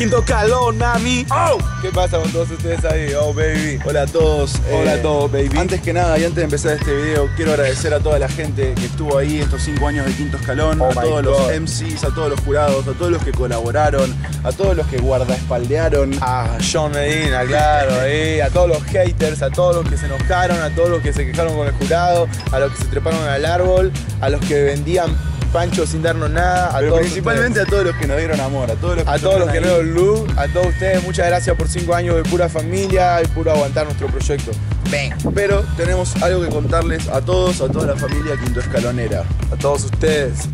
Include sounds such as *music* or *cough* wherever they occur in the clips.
Quinto escalón, Nami. Oh. ¿Qué pasa con todos ustedes ahí? Oh, baby. Hola a todos. Hola a todos, baby. Antes que nada y antes de empezar este video, quiero agradecer a toda la gente que estuvo ahí estos cinco años de Quinto Escalón, Oh a todos God. los MCs, a todos los jurados, a todos los que colaboraron, a todos los que guardaespaldearon. A John Medina, claro, *laughs* ahí, a todos los haters, a todos los que se enojaron, a todos los que se quejaron con el jurado, a los que se treparon al árbol, a los que vendían pancho sin darnos nada, a Pero todos principalmente ustedes. a todos los que nos dieron amor, a todos los que a todos los que no estuvieron ahí. dieron luz, a todos ustedes, muchas gracias por cinco años de pura familia y puro aguantar nuestro proyecto. Pero tenemos algo que contarles a todos, a toda la familia Quinto Escalonera. a todos ustedes.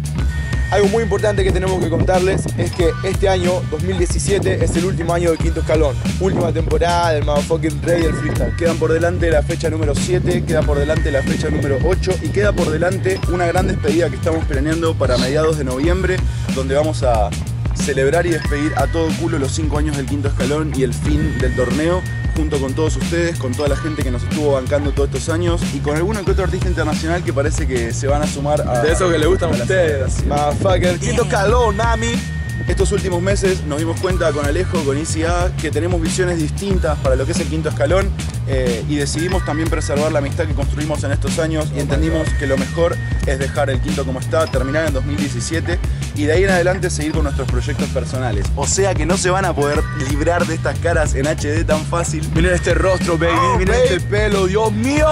Algo muy importante que tenemos que contarles es que este año, 2017, es el último año de Quinto Escalón. Última temporada del Motherfucking Rey del Freestyle. Quedan por delante la fecha número 7, queda por delante la fecha número 8 y queda por delante una gran despedida que estamos planeando para mediados de noviembre, donde vamos a celebrar y despedir a todo culo los 5 años del quinto escalón y el fin del torneo, junto con todos ustedes, con toda la gente que nos estuvo bancando todos estos años y con alguno que otro artista internacional que parece que se van a sumar a... De esos que le gustan a ustedes. Motherfucker. Quinto Escalón, Nami. Estos últimos meses nos dimos cuenta con Alejo, con ICA, que tenemos visiones distintas para lo que es el quinto escalón eh, y decidimos también preservar la amistad que construimos en estos años y entendimos que lo mejor es dejar el quinto como está, terminar en 2017 y de ahí en adelante seguir con nuestros proyectos personales. O sea que no se van a poder librar de estas caras en HD tan fácil. Miren este rostro, baby. Oh, Miren este pelo, Dios mío.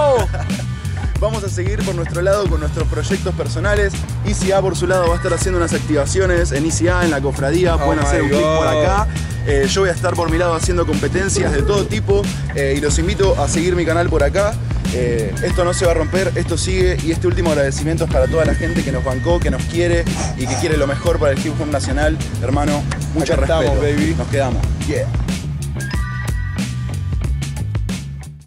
Vamos a seguir por nuestro lado con nuestros proyectos personales. ICA por su lado va a estar haciendo unas activaciones en ICA, en la cofradía. Oh Pueden hacer un clic por acá. Eh, yo voy a estar por mi lado haciendo competencias de todo tipo eh, y los invito a seguir mi canal por acá. Eh, esto no se va a romper, esto sigue y este último agradecimiento es para toda la gente que nos bancó, que nos quiere y que quiere lo mejor para el hip hop nacional. Hermano, mucho Acá respeto. estamos, baby. Nos quedamos. Yeah.